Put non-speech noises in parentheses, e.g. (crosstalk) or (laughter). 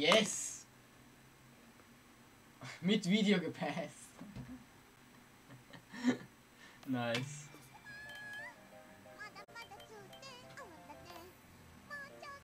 Yes! Mit Video gepasst. (laughs) nice.